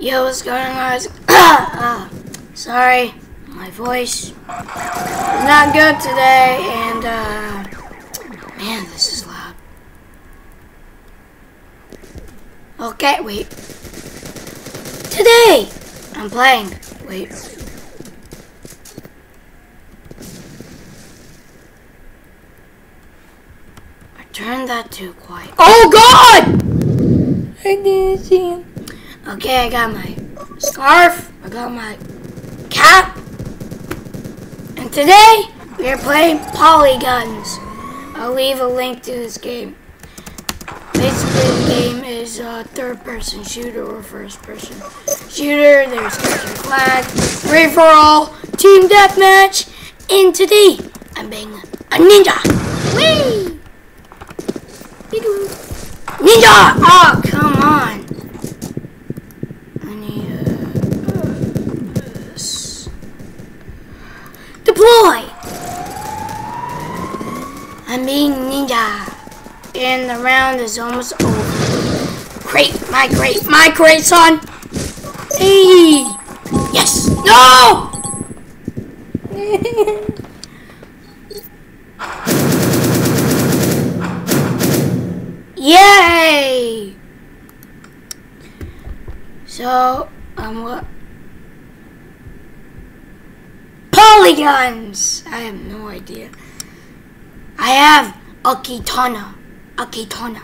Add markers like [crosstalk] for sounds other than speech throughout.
Yo, what's going on, guys? uh, [coughs] sorry, my voice is not good today, and uh, man, this is loud. Okay, wait. Today, I'm playing. Wait. I turned that too quiet. Oh God! I didn't see him. Okay, I got my scarf. I got my cap. And today, we are playing Polyguns. I'll leave a link to this game. Basically, the game is a third-person shooter or first-person shooter. There's capture flag, free for all, team deathmatch, and today I'm being a ninja. Whee! Ninja! Oh, come on. I need uh, this. Deploy! I'm being ninja. And the round is almost over. Great, my great, my great son. Hey! Yes! No! [laughs] Yay! So, um, what? Polyguns! I have no idea. I have a katana. A katana.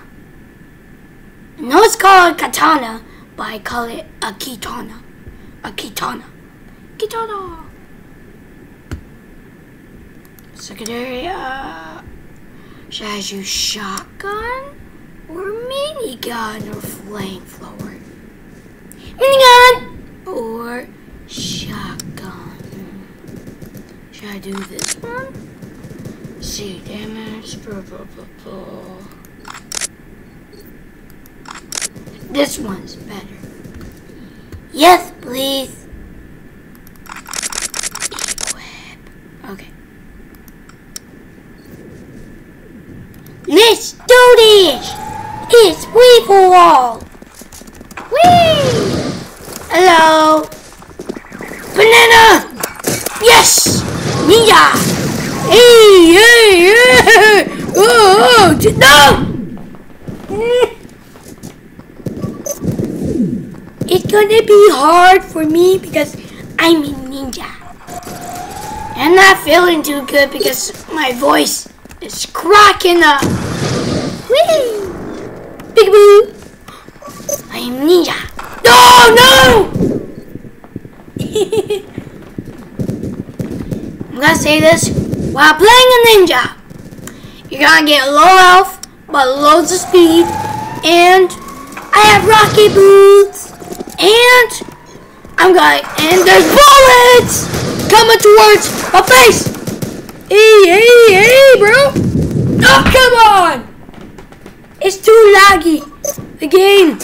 No, it's called katana, but I call it a katana. A katana. Katana! Secondary, uh, should I use shotgun? Or minigun or flamethrower? Minigun! Or shotgun. Should I do this one? See, damage, blah, blah, blah, blah. This one's better. Yes, please. Equip. Okay. Let's do this! It's for! Whee! Hello! Banana! Yes! Ninja! Hey, hey, hey! Oh, oh, oh, no! [laughs] It's gonna be hard for me because I'm a ninja. I'm not feeling too good because my voice is cracking up. Whee! Peekaboo! I am ninja. No, no! [laughs] I'm gonna say this while playing a ninja. You're gonna get low health, but loads of speed, and I have rocket boots, and I'm going, and there's bullets coming towards my face. Hey, hey, hey, bro! Oh, come on! It's too laggy. The game.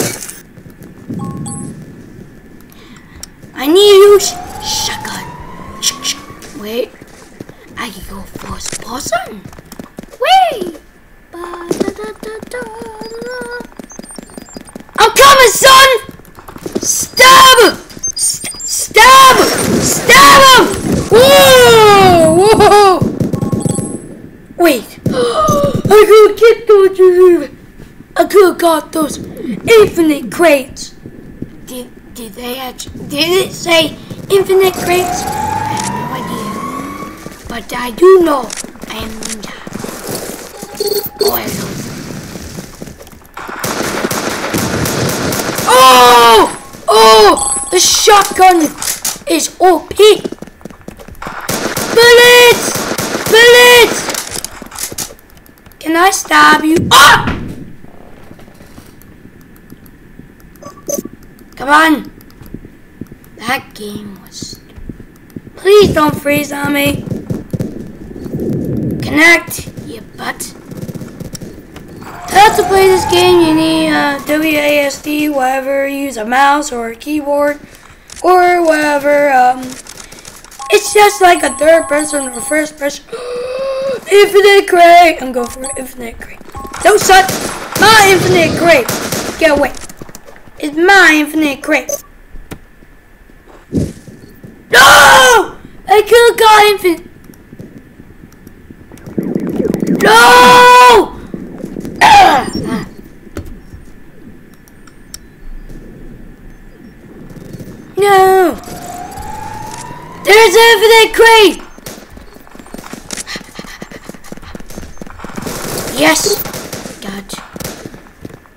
I need to use shotgun. Sh- sh- Wait. I can go first person. Wait. I'm coming, son! Stab him! St- stab him! Stab him! Whoa! Whoa! Wait. [gasps] I could get those. I could got those infinite crates. Did did they actually? Did it say infinite crates? I have no idea. But I do know I am ninja. Oh, I. Oh! Oh! The shotgun is OP! Bullets! Bullets! Can I stab you? Ah! Come on! That game was... Please don't freeze on me! Connect, you butt. How to play this game, you need uh, WASD, whatever, use a mouse or a keyboard, or whatever. Um, it's just like a third person or first person. [gasps] infinite crate! I'm going for infinite crate. Don't shut my infinite crate! Get away. It's my infinite crate. No! I could have infinite. No! Ah. No! There's infinite crate! Yes!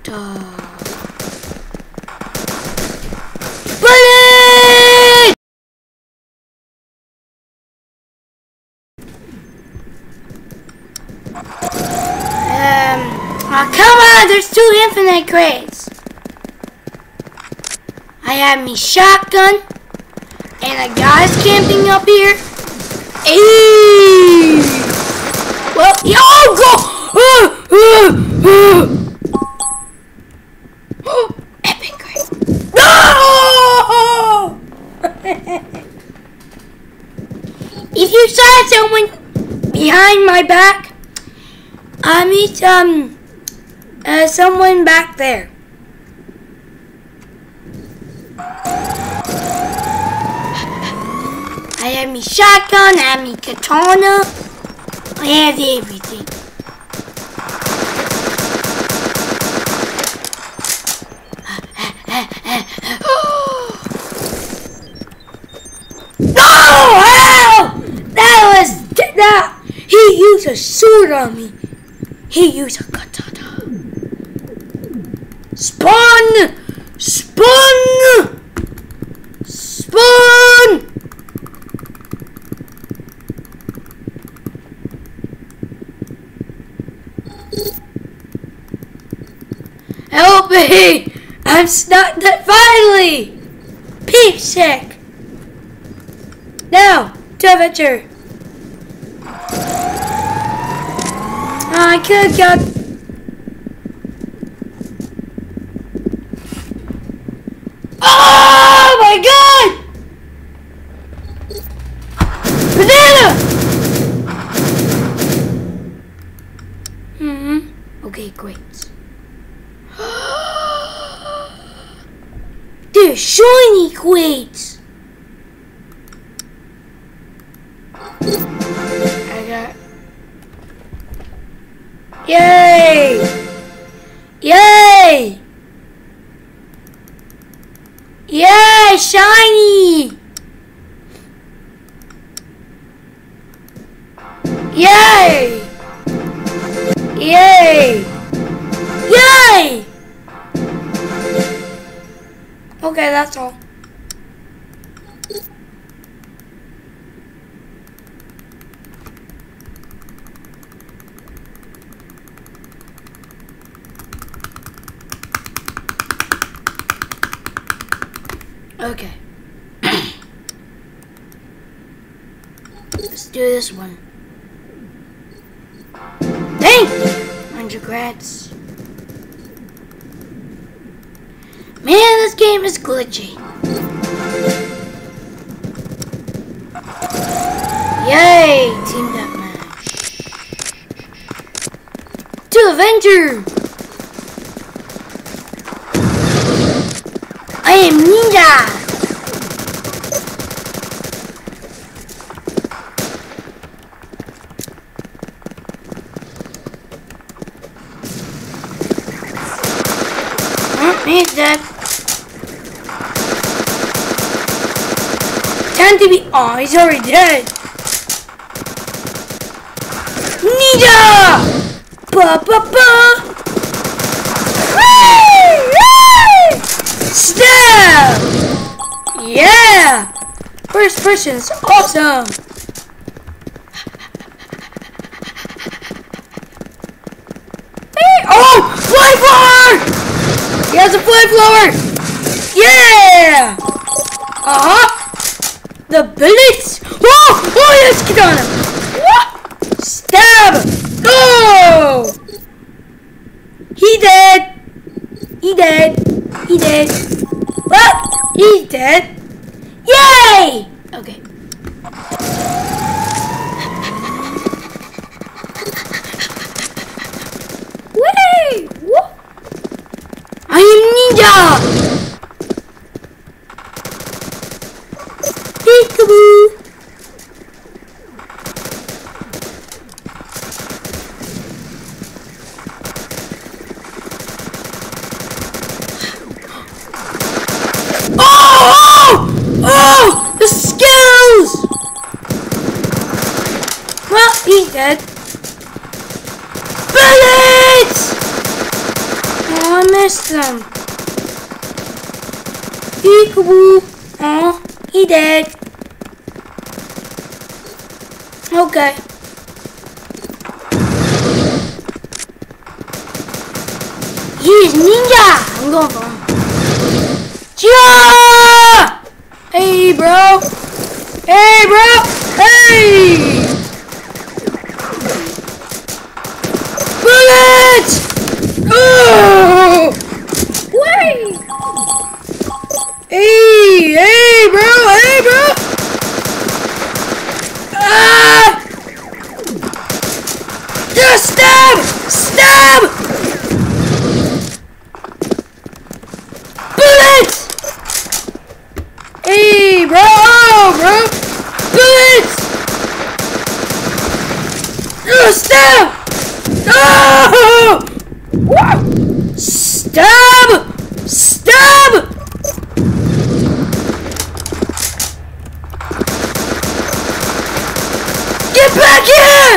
Duh. Bullet! Um, oh, come on, there's two infinite crates. I have me shotgun, and a guy's camping up here. Eee! Well, yo, go! [gasps] Epic crate. No! [laughs] if you saw someone behind my back, I meet um uh, someone back there. Have me shotgun, I have me katana, I have everything. no! [gasps] Oh, hell! That was that. He used a sword on me. He used a katana. Spawn! Spawn! Help me! I'm stuck. Finally! Peep check! Now, to adventure! I could have got Oh my god! Banana! hmm Okay, great. They're quates! I got... Yay! Yay! Yay! Shiny! Yay! Yay! Yay! Okay, that's all. Okay. Let's do this one. Dang! 100 grats. Man, this game is glitchy. Yay! Team Deathmatch. To Avenger! I am Ninja! He's dead. Time to be. Oh, he's already dead. Ninja! Ba ba ba! First person is awesome! Hey! Oh! Flamethrower! He has a flamethrower! Yeah! Uh-huh! The bullets! Whoa! Oh, yes, get on him! What? Stab! Go! He dead! He dead! He dead! What? He's dead! Yay! Okay. Wait! What? I am ninja! Peekaboo! Peekaboo. Oh! Oh! Oh! The skills! Well, he's dead. Bullets! Oh, I missed them. Peekaboo. Oh, he dead. Okay. He's ninja! I'm going for him. Yeah! Hey, bro. Hey, bro. Hey! Bullets! Oh! Wait! Hey. Hey, bro. Ah! Just stab! Stab! Bullets! Hey, bro! Oh, bro! Bullets! Oh, stab! Oh! What? Stab! Stab! Get back here!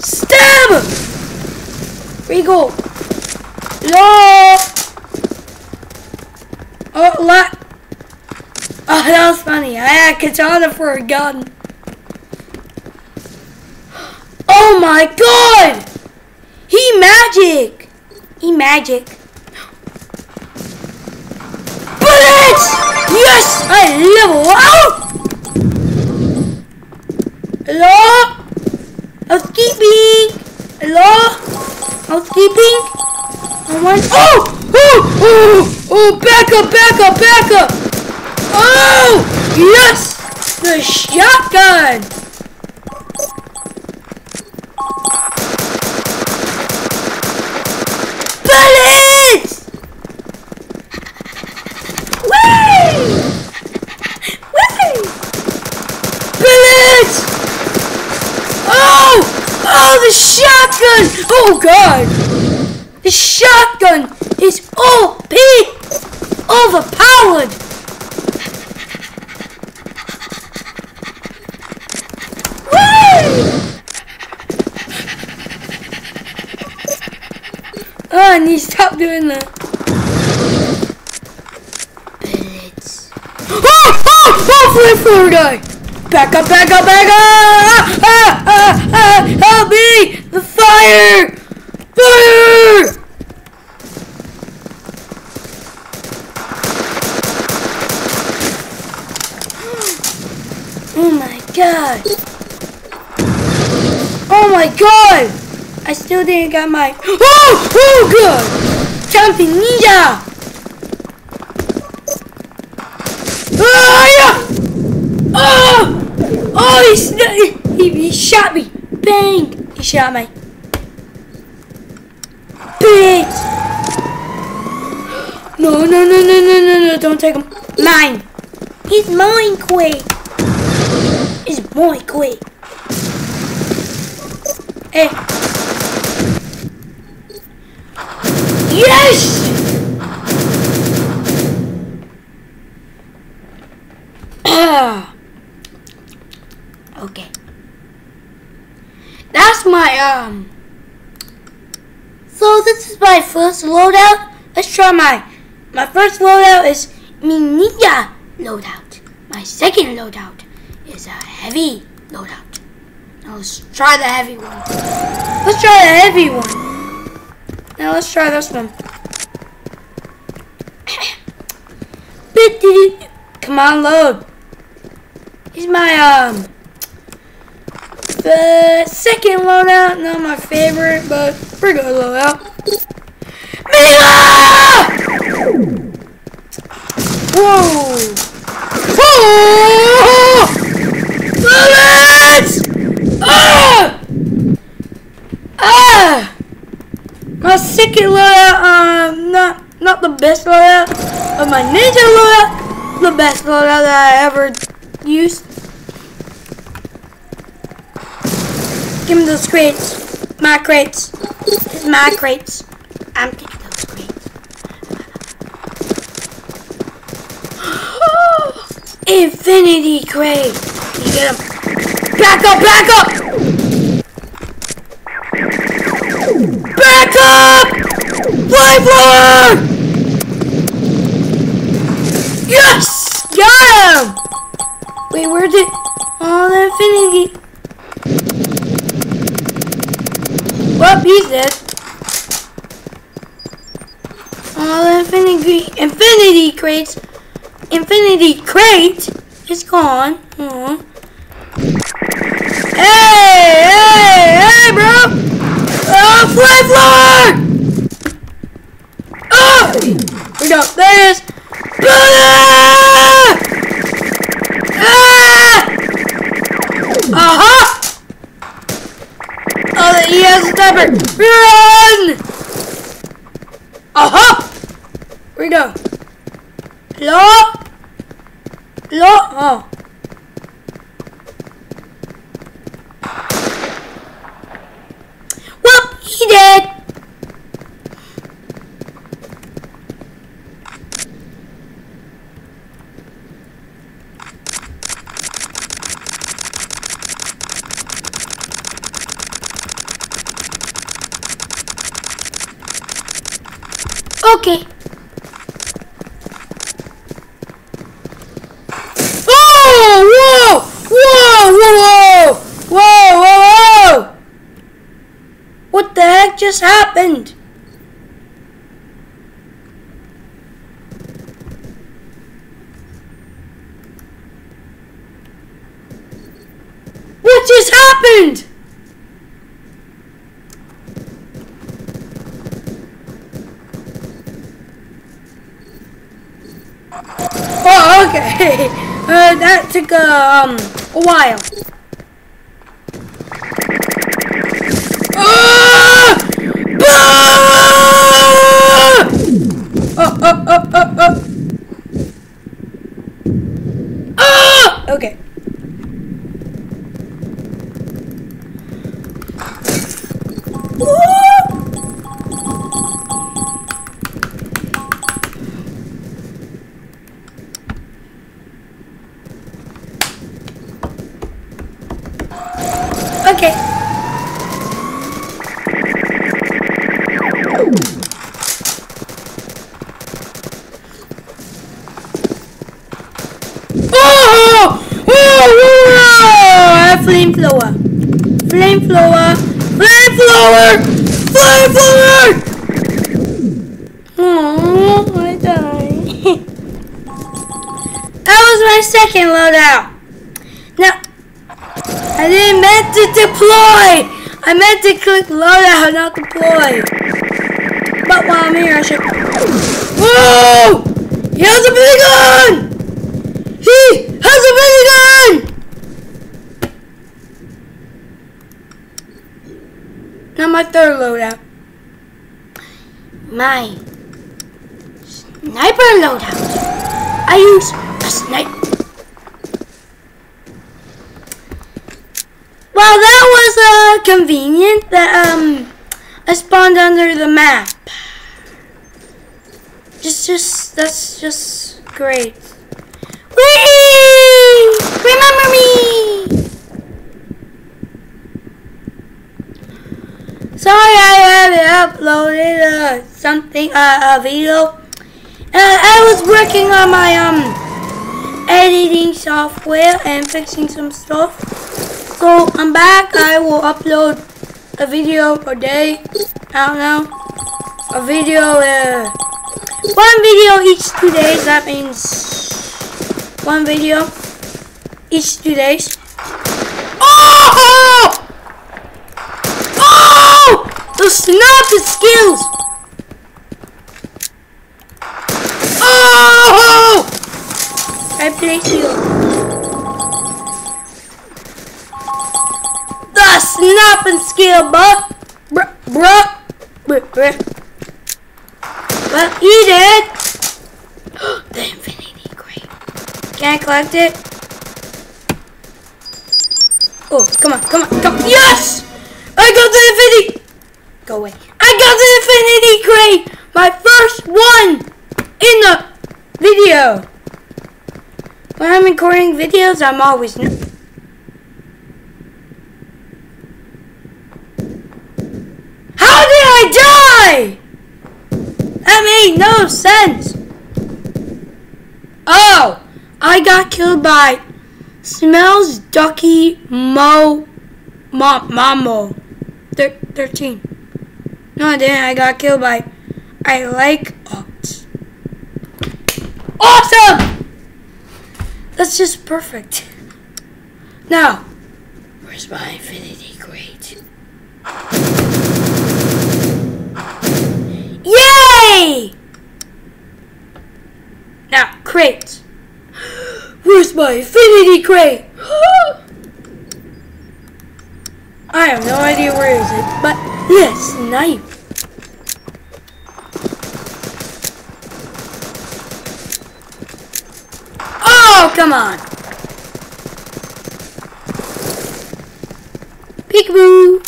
Stab! Regal! No! Oh, la- Oh, that was funny. I had katana for a gun. Oh my god! He magic! He magic. Bullets! Yes! I level out! Hello? Housekeeping! Hello? Housekeeping? I want- Oh! Oh! Oh! Oh! Back up! Back up! Back up! Oh! Yes! The shotgun! Bullets! Bullets! Oh! Oh, the shotgun! Oh, God! The shotgun is OP! Overpowered! Woo! Oh, I need to stop doing that. Bullets. Oh! Oh! Oh! Flip floor guy! Back up! Back up! Back up! Ah! Ah! Ah! ah help me! The fire! Fire! Oh my god! Oh my god! I still didn't get my. Oh! Oh good. Jumping ninja! Ah! Yeah! Oh! Oh! He, he, shot me! Bang! He shot me. Bitch! No, no, no, no, no, no, no! Don't take him. Mine! He's mine, Quake! He's my Quake! Hey! Yes! [clears throat] okay. That's my, um... So this is my first loadout. Let's try my... My first loadout is Ninja loadout. My second loadout is a heavy loadout. Now let's try the heavy one. Let's try the heavy one. Now let's try this one. Come on, load. He's my um the second loadout. Not my favorite, but pretty good loadout. Mila! Whoa! Whoa! Bullets! Ah! Ah! My second loadout, um, not not the best loadout, but my ninja loadout, the best loadout that I ever used. Give me those crates. My crates. My crates. I'm taking those crates. [gasps] Infinity crate. You get them. Back up, back up! Back up! Flamethrower! Yes! Got him! Wait, where's it? Oh, the infinity. Well, he's dead. Oh, the infinity, infinity crates. Infinity crate is gone. Aww. Hey, hey, hey, bro! Oh, flamethrower! Oh! We go. There it is. Ah! Ah! Aha! Oh, he has a sniper. Run! Aha! Where we go? Hello? Hello? Oh. Well, he did. Okay. Oh! Whoa! Whoa! Whoa! Whoa! Whoa! Whoa! Whoa! What the heck just happened? What just happened? Oh, okay. [laughs] Uh, that took um a while. Oh, I died. [laughs] that was my second loadout. Now, I didn't meant to deploy. I meant to click loadout, not deploy. But while I'm here, I should. Whoa! He has a big gun! He has a big gun! Now my third loadout. My sniper loadout. I use a sniper. Well, that was uh, convenient that um I spawned under the map. Just, just that's just great. Whee! Remember me! Sorry, I haven't uploaded uh, something uh, a video. Uh, I was working on my um editing software and fixing some stuff. So I'm back. I will upload a video per day. I don't know. A video, uh, one video each two days. That means one video each two days. Oh! The sniper skills! Oh! I place you. The snapping skill, bruh. Bruh, bruh. Bruh, bruh. Well, he did. [gasps] the infinity crate. Can I collect it? Oh, come on, come on, come on. Yes! I got the infinity. Go away. I got the infinity crate. My first one in the video. When I'm recording videos, I'm always. How did I die? That made no sense. Oh, I got killed by Smells Ducky Mo Mo Mambo. Thir 13. No, I didn't. I got killed by I like ox. Awesome! That's just perfect. Now, where's my infinity crate? Yay! Now, crate. [gasps] Where's my infinity crate? [gasps] [laughs] I have no idea where is it, but yes, knife. Oh, come on. Peekaboo.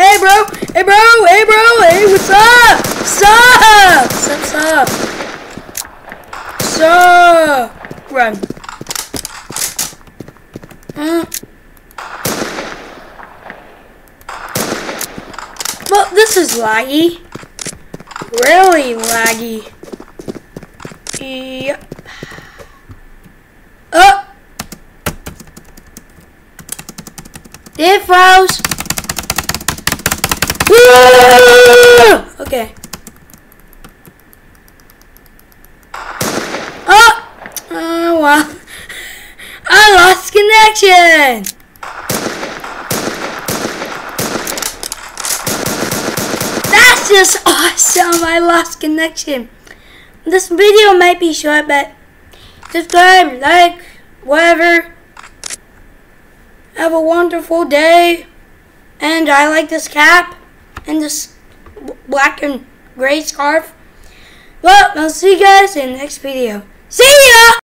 Hey, bro. Hey, bro. Hey, bro. Hey, what's up? What's up? What's up? What's up? Run. Uh. Well, this is laggy. Really laggy. Yep. Oh! It froze. [laughs] Okay. Oh! Oh, well. I connection! That's just [laughs] awesome! I lost connection. This video might be short, but subscribe, like, whatever. Have a wonderful day. And I like this cap and this black and gray scarf. Well, I'll see you guys in the next video. See ya!